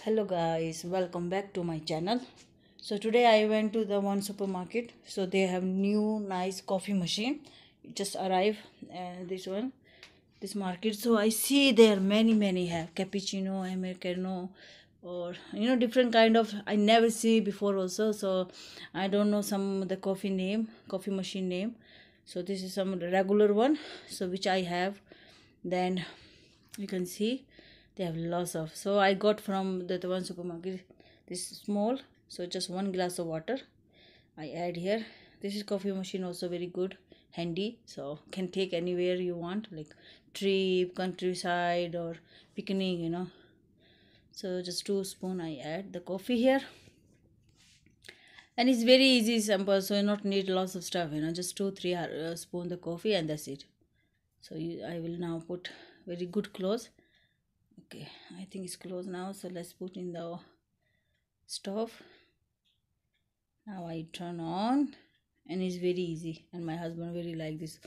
hello guys. Welcome back to my channel. So today i went to the one supermarket. So they have new nice coffee machine. It just arrived and this one this market. So i see there many many have cappuccino americano or you know different kind of i never see before also. So i don't know some the coffee name coffee machine name. So this is some regular one so which i have. Then you can see they have lots of so i got from the, one supermarket this small so just one glass of water. I add here this is coffee machine also very good handy so can take anywhere you want like trip countryside or picnic you know. So just two spoon i add the coffee here. And it's very easy simple so you not need lots of stuff you know just two three uh, spoon the coffee and that's it. So you, i will now put very good close okay i think it's closed now so let's put in the stove. Now i turn on and it's very easy and my husband very like this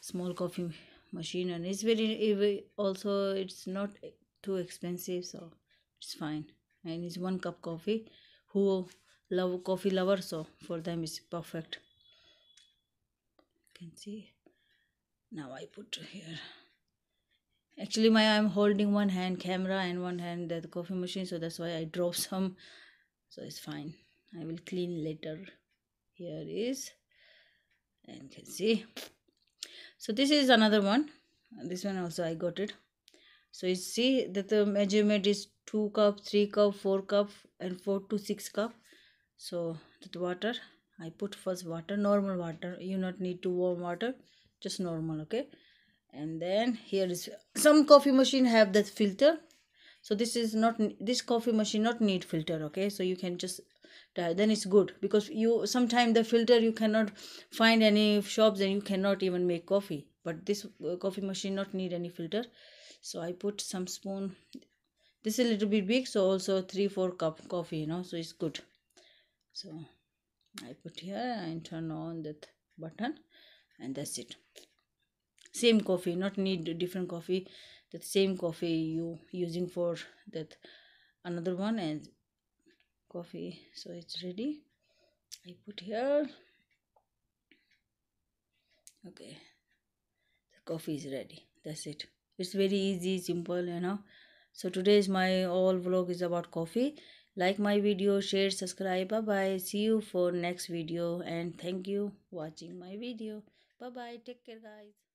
small coffee machine and it's very also it's not too expensive so it's fine. And it's one cup coffee. Who love coffee lover so for them it's perfect. You can see. Now i put here actually my i'm holding one hand camera and one hand the coffee machine so that's why i drop some. So it's fine. I will clean later. Here is and you can see. So this is another one. This one also i got it. So you see that the measurement is 2 cup 3 cup 4 cup and 4 to 6 cup. So the water i put first water normal water. You not need to warm water just normal okay and then here is some coffee machine have that filter. So this is not this coffee machine not need filter okay? So you can just then it's good. Because you sometimes the filter you cannot find any shops and you cannot even make coffee. But this uh, coffee machine not need any filter. So i put some spoon. This is a little bit big so also three four cup coffee you know so it's good. So i put here and turn on that button and that's it same coffee not need different coffee the same coffee you using for that another one and coffee. So it's ready. I put here. Okay. The coffee is ready. That's it. It's very easy simple you know. So today's my all vlog is about coffee. Like my video share subscribe. Bye bye see you for next video. And thank you watching my video. Bye bye take care guys